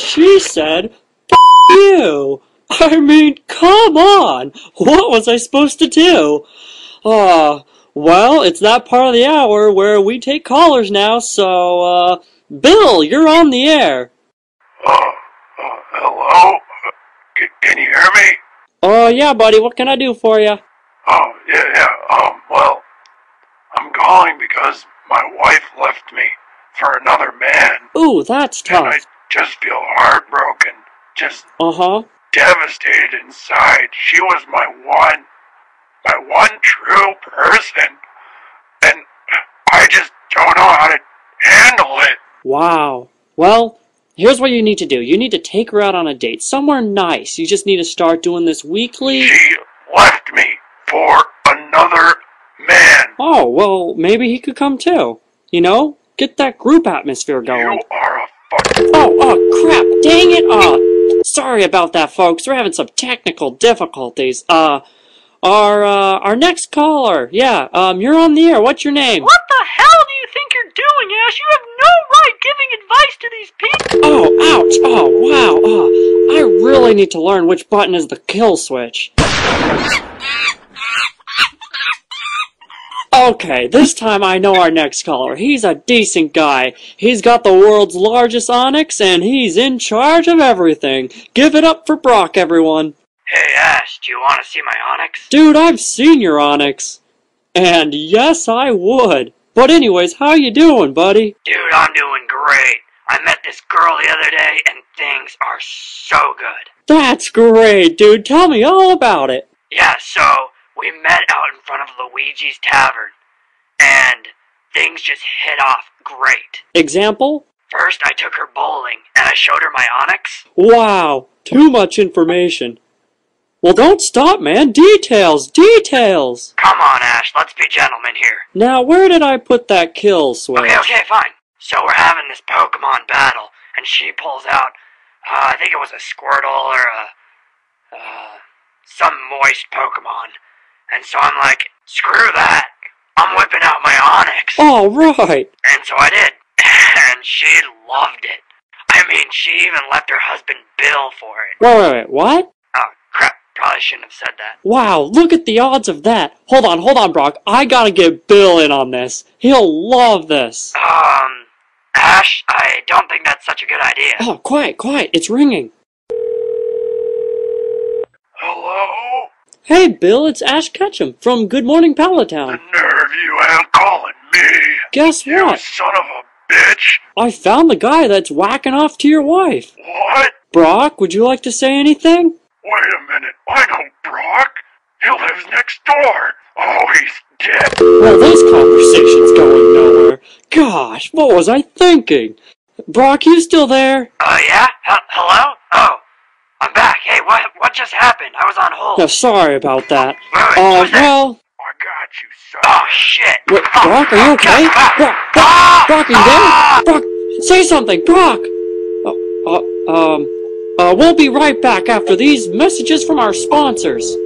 she said, F you. I mean, come on. What was I supposed to do? Ah, well, it's that part of the hour where we take callers now, so, uh, Bill, you're on the air. Hello? Uh, c- can you hear me? Oh, yeah, buddy, what can I do for you? Oh, yeah, yeah. Um, well, I'm calling because my wife left me for another man, Ooh, that's tough. Just feel heartbroken, just Uh-huh. devastated inside. She was my one, my one true person, and I just don't know how to handle it. Wow. Well, here's what you need to do. You need to take her out on a date, somewhere nice. You just need to start doing this weekly. She left me for another man. Oh, well, maybe he could come too. You know? Get that group atmosphere going. You are a Oh, oh, crap. Dang it. Oh, sorry about that, folks. We're having some technical difficulties. Uh, our, uh, our next caller. Yeah, um, you're on the air. What's your name? What the hell do you think you're doing, Ash? You have no right giving advice to these people. Oh, ouch. Oh, wow. Oh, I really need to learn which button is the kill switch. Okay, this time I know our next caller. He's a decent guy. He's got the world's largest Onix, and he's in charge of everything. Give it up for Brock, everyone. Hey, Ash, do you want to see my Onix? Dude, I've seen your Onix. And yes, I would. But anyways, how you doing, buddy? Dude, I'm doing great. I met this girl the other day, and things are so good. That's great, dude. Tell me all about it. Yeah, so we met out in front of Luigi's Tavern, and things just hit off great. Example? First, I took her bowling, and I showed her my Onix. Wow, too much information. Well, don't stop, man. Details, details. Come on, Ash, let's be gentlemen here. Now, where did I put that kill switch? Okay, okay, fine. So we're having this Pokemon battle, and she pulls out, uh, I think it was a Squirtle or a, uh, some moist Pokemon. And so I'm like, screw that. I'm whipping out my Onix. All right. And so I did. And she loved it. I mean, she even left her husband Bill for it. Wait, wait, wait. What? Oh, crap. Probably shouldn't have said that. Wow, look at the odds of that. Hold on, hold on, Brock. I gotta get Bill in on this. He'll love this. Um, Ash, I don't think that's such a good idea. Oh, quiet, quiet. It's ringing. hello. Hey, Bill, it's Ash Ketchum from Good Morning Pallet Town. The nerve you have calling me. Guess You what? son of a bitch. I found the guy that's whacking off to your wife. What? Brock, would you like to say anything? Wait a minute. I know Brock. He lives next door. Oh, he's dead. Well, this conversation's going nowhere. Gosh, what was I thinking? Brock, you still there? Uh, yeah? H- hello? Oh, I'm back. Hey, what just happened? I was on hold. No, sorry about that. Uh, well, I got you, son. Oh, shit. wait, Brock, are you okay? Brock, Brock, Brock, are you there? Brock, say something, Brock! Uh, uh, um, uh, we'll be right back after these messages from our sponsors.